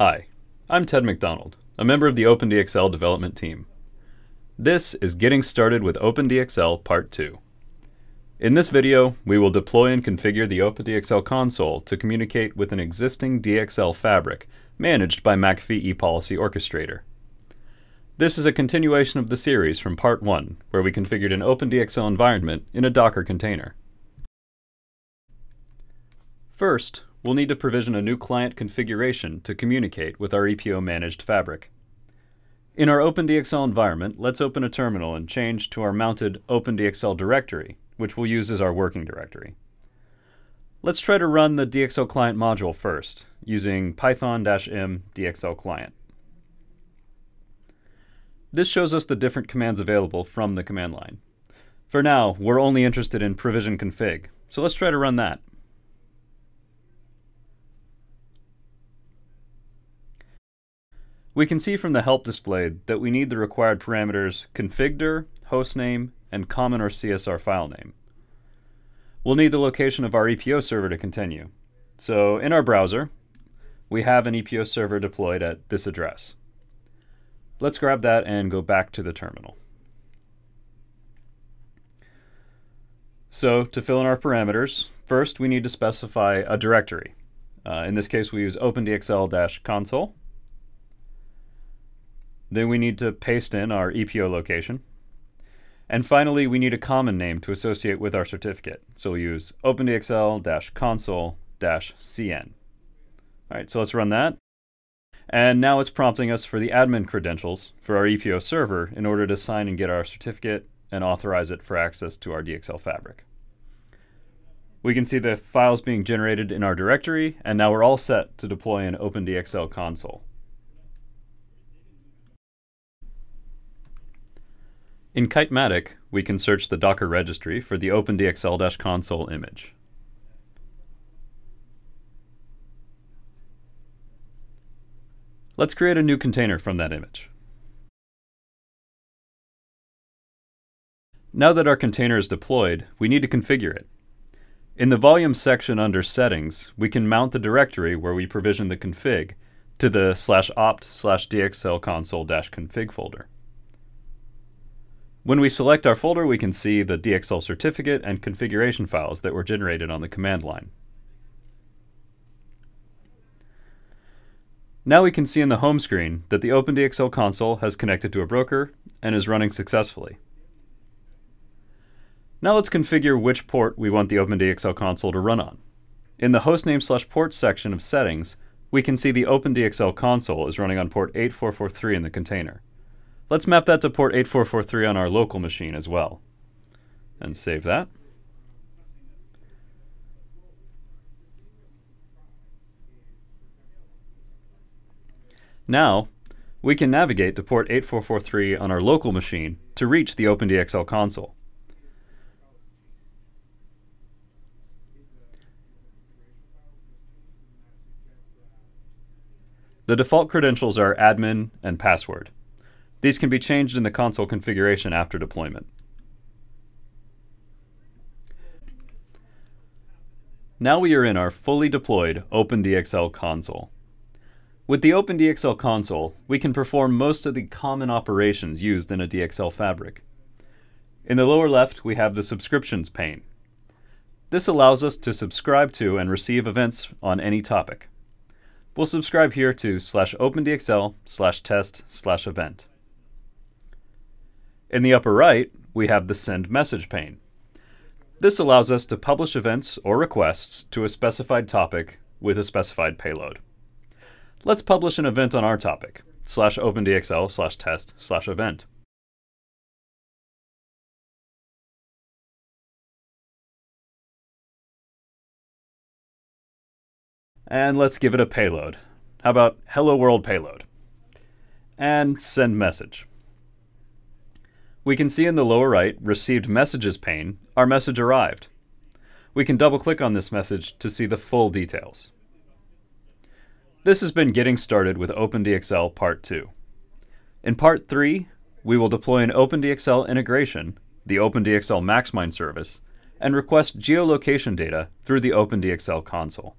Hi, I'm Ted McDonald, a member of the OpenDXL development team. This is Getting Started with OpenDXL Part 2. In this video, we will deploy and configure the OpenDXL console to communicate with an existing DXL fabric managed by McAfee ePolicy Orchestrator. This is a continuation of the series from Part 1, where we configured an OpenDXL environment in a Docker container. First, we'll need to provision a new client configuration to communicate with our EPO managed fabric. In our OpenDXL environment, let's open a terminal and change to our mounted OpenDXL directory, which we'll use as our working directory. Let's try to run the DXL client module first, using python-m DXL client. This shows us the different commands available from the command line. For now, we're only interested in provision config, so let's try to run that. We can see from the help displayed that we need the required parameters configdir, hostname, and common or CSR file name. We'll need the location of our EPO server to continue. So in our browser, we have an EPO server deployed at this address. Let's grab that and go back to the terminal. So to fill in our parameters, first we need to specify a directory. Uh, in this case, we use opendxl-console. Then we need to paste in our EPO location. And finally, we need a common name to associate with our certificate. So we'll use opendxl-console-cn. All right, so let's run that. And now it's prompting us for the admin credentials for our EPO server in order to sign and get our certificate and authorize it for access to our DXL fabric. We can see the files being generated in our directory, and now we're all set to deploy an OpenDXL console. In Kitematic, we can search the Docker registry for the OpenDXL-console image. Let's create a new container from that image. Now that our container is deployed, we need to configure it. In the volume section under settings, we can mount the directory where we provision the config to the slash opt slash dxl console config folder. When we select our folder, we can see the DXL certificate and configuration files that were generated on the command line. Now we can see in the home screen that the OpenDXL console has connected to a broker and is running successfully. Now let's configure which port we want the OpenDXL console to run on. In the hostname slash port section of settings, we can see the OpenDXL console is running on port 8443 in the container. Let's map that to port 8443 on our local machine as well. And save that. Now, we can navigate to port 8443 on our local machine to reach the OpenDXL console. The default credentials are admin and password. These can be changed in the console configuration after deployment. Now we are in our fully deployed OpenDXL console. With the OpenDXL console, we can perform most of the common operations used in a DXL fabric. In the lower left, we have the subscriptions pane. This allows us to subscribe to and receive events on any topic. We'll subscribe here to slash opendxl slash test slash event. In the upper right, we have the Send Message pane. This allows us to publish events or requests to a specified topic with a specified payload. Let's publish an event on our topic, slash opendxl slash test slash event. And let's give it a payload. How about hello world payload? And send message. We can see in the lower right, Received Messages pane, our message arrived. We can double click on this message to see the full details. This has been Getting Started with OpenDXL Part 2. In Part 3, we will deploy an OpenDXL integration, the OpenDXL MaxMind service, and request geolocation data through the OpenDXL console.